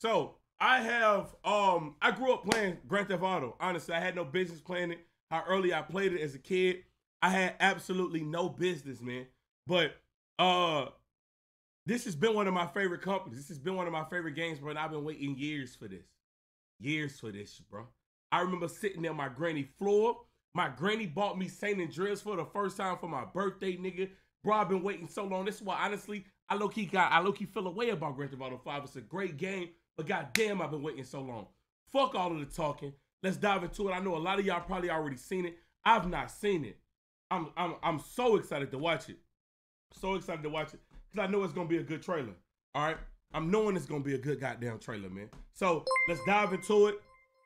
So I have um I grew up playing Grand Theft Auto. Honestly, I had no business playing it. How early I played it as a kid, I had absolutely no business, man. But uh this has been one of my favorite companies. This has been one of my favorite games, bro. And I've been waiting years for this. Years for this, bro. I remember sitting there my granny floor. My granny bought me San Andreas for the first time for my birthday, nigga. Bro, I've been waiting so long. This is why honestly, I low key got I low key feel away about Grand Theft Auto 5. It's a great game, but goddamn, I've been waiting so long. Fuck all of the talking. Let's dive into it. I know a lot of y'all probably already seen it. I've not seen it. I'm, I'm, I'm so excited to watch it. So excited to watch it because I know it's gonna be a good trailer. All right, I'm knowing it's gonna be a good goddamn trailer, man. So let's dive into it.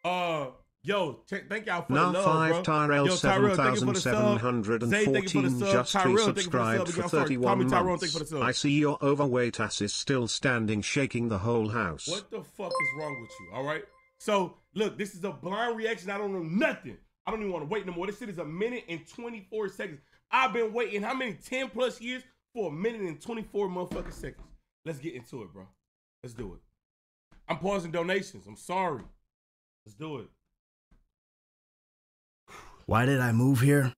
Uh, yo, check, thank y'all for now the love, five bro. Tyrell Yo, Tyrell, thank you for the sub. 7714 Zay, thank you for the sub. just Tyrell, thank you for the sub. for I'm call me 31 Tyrone, thank you for the months. sub. I see your overweight ass is still standing shaking the whole house. What the fuck is wrong with you? All right. So look, this is a blind reaction. I don't know nothing. I don't even want to wait no more. This shit is a minute and 24 seconds. I've been waiting how many 10 plus years for a minute and 24 motherfucking seconds. Let's get into it, bro. Let's do it. I'm pausing donations. I'm sorry. Let's do it. Why did I move here?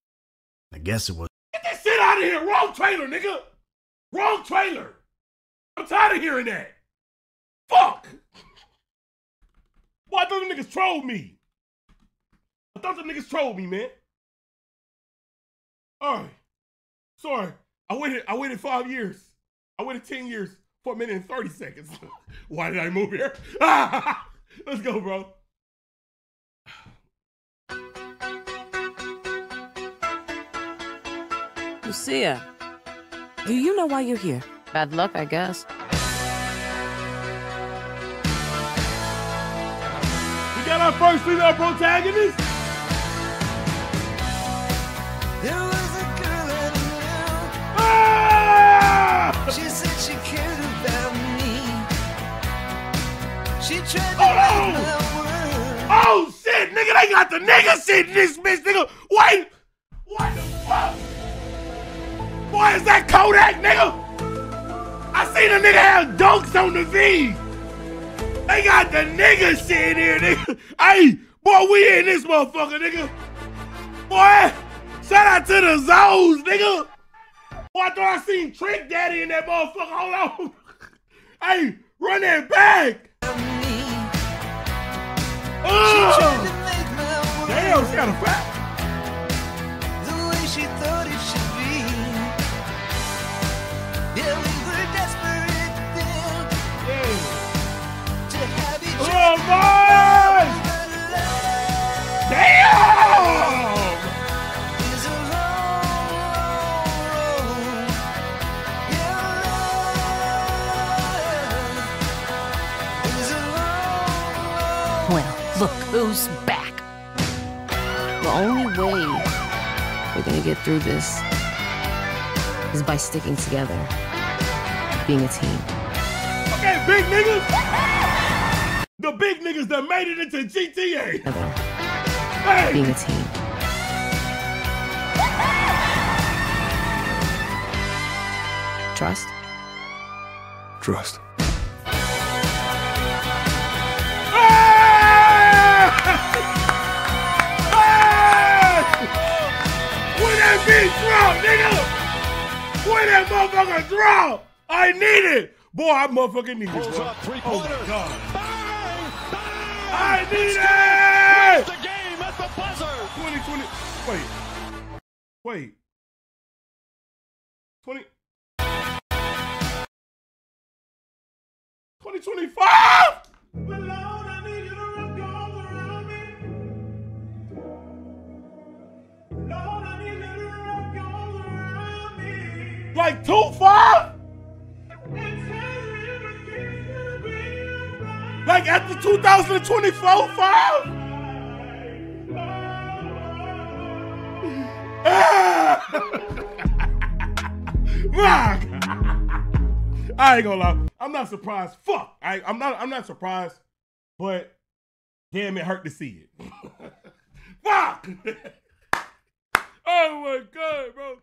I guess it was. Get that shit out of here. Wrong trailer, nigga. Wrong trailer. I'm tired of hearing that. Fuck. Boy, I thought them niggas trolled me. I thought them niggas trolled me, man. All right. Sorry. I waited, I waited five years. I waited 10 years for a minute and 30 seconds. Why did I move here? Let's go, bro. Lucia, do you know why you're here? Bad luck, I guess. We got our first female protagonist. There was a girl I knew. Ah! She said she cared about me. She tried to Hold make on. my world. Oh shit, nigga, they got the nigga shit in this bitch, nigga. Wait, Boy, is that Kodak, nigga? I seen a nigga have dunks on the V. They got the nigga shit in here, nigga. Hey, boy, we in this motherfucker, nigga. Boy, shout out to the Zoes, nigga. Boy, I thought I seen Trick Daddy in that motherfucker. Hold on. hey, run that back. Me. Ugh. tried to make my world Damn, she got a fat. the way she thought it should long Well, look who's back. The only way we're gonna get through this is by sticking together, being a team. Okay, big niggas. The big niggas that made it into GTA. Together, Hey, being a team. Trust? Trust. Where that beat drop, nigga? Where that motherfucker drop? I need it. Boy, I motherfucking need it, bro. Oh my god. I need it. The game at the buzzer. 2020. Wait. Wait. 20. 2025? Like two five? like after 2024, five? Rock. I ain't gonna lie. I'm not surprised. Fuck. I, I'm not. I'm not surprised. But damn, it hurt to see it. Fuck. oh my god, bro.